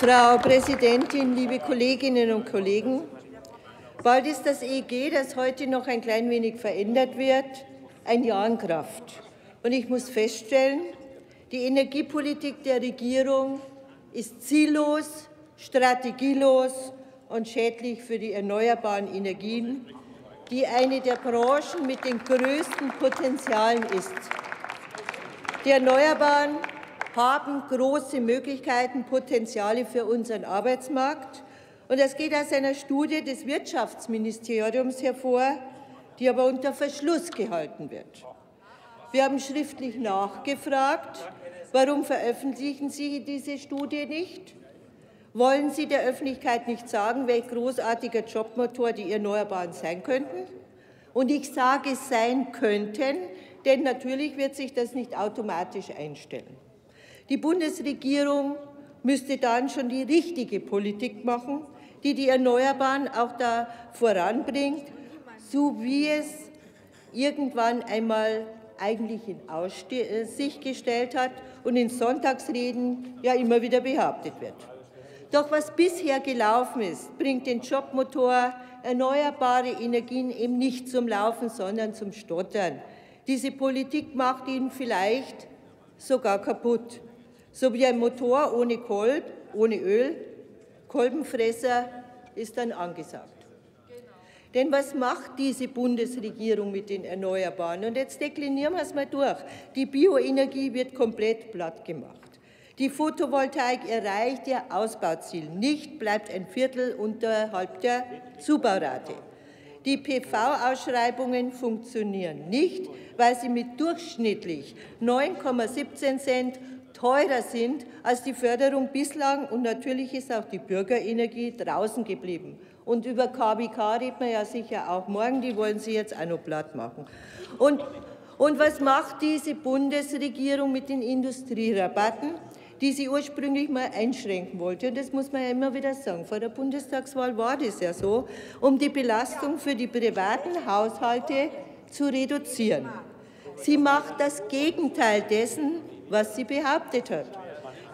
Frau Präsidentin, liebe Kolleginnen und Kollegen! Bald ist das EEG, das heute noch ein klein wenig verändert wird, ein Jahr in Kraft. Und ich muss feststellen, die Energiepolitik der Regierung ist ziellos, strategielos und schädlich für die erneuerbaren Energien, die eine der Branchen mit den größten Potenzialen ist. Die Erneuerbaren haben große Möglichkeiten, Potenziale für unseren Arbeitsmarkt. Und das geht aus einer Studie des Wirtschaftsministeriums hervor, die aber unter Verschluss gehalten wird. Wir haben schriftlich nachgefragt, warum veröffentlichen Sie diese Studie nicht? Wollen Sie der Öffentlichkeit nicht sagen, welch großartiger Jobmotor die Erneuerbaren sein könnten? Und ich sage sein könnten, denn natürlich wird sich das nicht automatisch einstellen. Die Bundesregierung müsste dann schon die richtige Politik machen, die die Erneuerbaren auch da voranbringt, so wie es irgendwann einmal eigentlich in Aussicht gestellt hat und in Sonntagsreden ja immer wieder behauptet wird. Doch was bisher gelaufen ist, bringt den Jobmotor erneuerbare Energien eben nicht zum Laufen, sondern zum Stottern. Diese Politik macht ihn vielleicht sogar kaputt so wie ein Motor ohne Kolb, ohne Öl. Kolbenfresser ist dann angesagt. Denn was macht diese Bundesregierung mit den Erneuerbaren? Und jetzt deklinieren wir es mal durch. Die Bioenergie wird komplett platt gemacht. Die Photovoltaik erreicht ihr Ausbauziel nicht, bleibt ein Viertel unterhalb der Zubaurate. Die PV-Ausschreibungen funktionieren nicht, weil sie mit durchschnittlich 9,17 Cent teurer sind als die Förderung bislang. Und natürlich ist auch die Bürgerenergie draußen geblieben. Und über KBK redet man ja sicher auch morgen. Die wollen Sie jetzt auch noch platt machen. Und, und was macht diese Bundesregierung mit den Industrierabatten? die sie ursprünglich mal einschränken wollte. Und das muss man ja immer wieder sagen. Vor der Bundestagswahl war das ja so, um die Belastung für die privaten Haushalte zu reduzieren. Sie macht das Gegenteil dessen, was sie behauptet hat.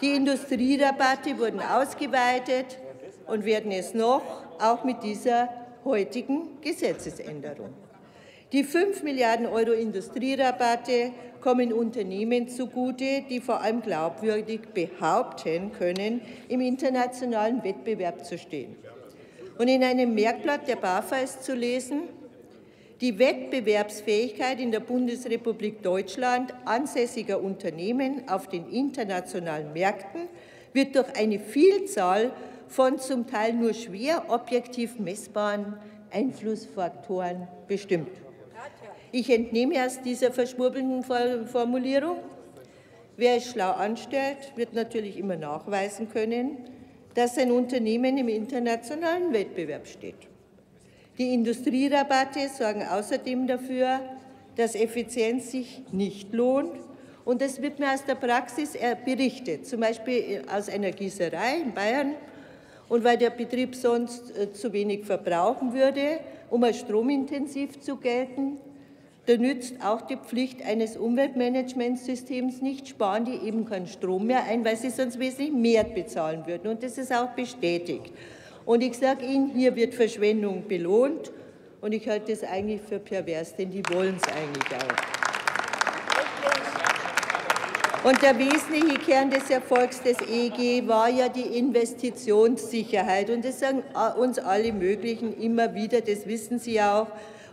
Die Industrierabatte wurden ausgeweitet und werden es noch, auch mit dieser heutigen Gesetzesänderung. Die 5 Milliarden Euro Industrierabatte kommen Unternehmen zugute, die vor allem glaubwürdig behaupten können, im internationalen Wettbewerb zu stehen. Und in einem Merkblatt der BAFA ist zu lesen, die Wettbewerbsfähigkeit in der Bundesrepublik Deutschland ansässiger Unternehmen auf den internationalen Märkten wird durch eine Vielzahl von zum Teil nur schwer objektiv messbaren Einflussfaktoren bestimmt. Ich entnehme aus dieser verschwurbelnden Formulierung, wer es schlau anstellt, wird natürlich immer nachweisen können, dass ein Unternehmen im internationalen Wettbewerb steht. Die Industrierabatte sorgen außerdem dafür, dass Effizienz sich nicht lohnt. Und das wird mir aus der Praxis berichtet, zum Beispiel aus einer Gießerei in Bayern. Und weil der Betrieb sonst äh, zu wenig verbrauchen würde, um als stromintensiv zu gelten, da nützt auch die Pflicht eines Umweltmanagementsystems nicht, sparen die eben keinen Strom mehr ein, weil sie sonst wesentlich mehr bezahlen würden. Und das ist auch bestätigt. Und ich sage Ihnen, hier wird Verschwendung belohnt. Und ich halte das eigentlich für pervers, denn die wollen es eigentlich auch. Und der wesentliche Kern des Erfolgs des EEG war ja die Investitionssicherheit. Und das sagen uns alle möglichen immer wieder, das wissen Sie auch.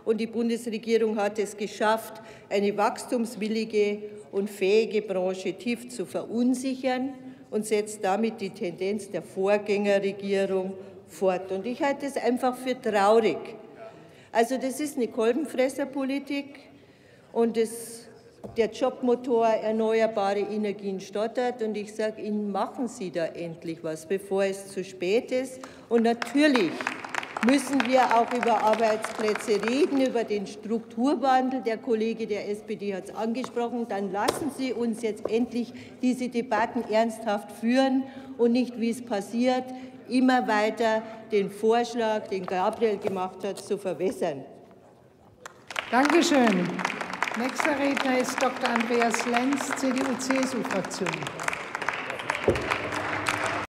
Und die Bundesregierung hat es geschafft, eine wachstumswillige und fähige Branche tief zu verunsichern und setzt damit die Tendenz der Vorgängerregierung fort. Und ich halte es einfach für traurig. Also das ist eine Kolbenfresserpolitik und das, der Jobmotor erneuerbare Energien stottert. Und ich sage Ihnen, machen Sie da endlich was, bevor es zu spät ist. Und natürlich müssen wir auch über Arbeitsplätze reden, über den Strukturwandel. Der Kollege der SPD hat es angesprochen. Dann lassen Sie uns jetzt endlich diese Debatten ernsthaft führen und nicht, wie es passiert, immer weiter den Vorschlag, den Gabriel gemacht hat, zu verwässern. Dankeschön. Nächster Redner ist Dr. Andreas Lenz, CDU-CSU-Fraktion.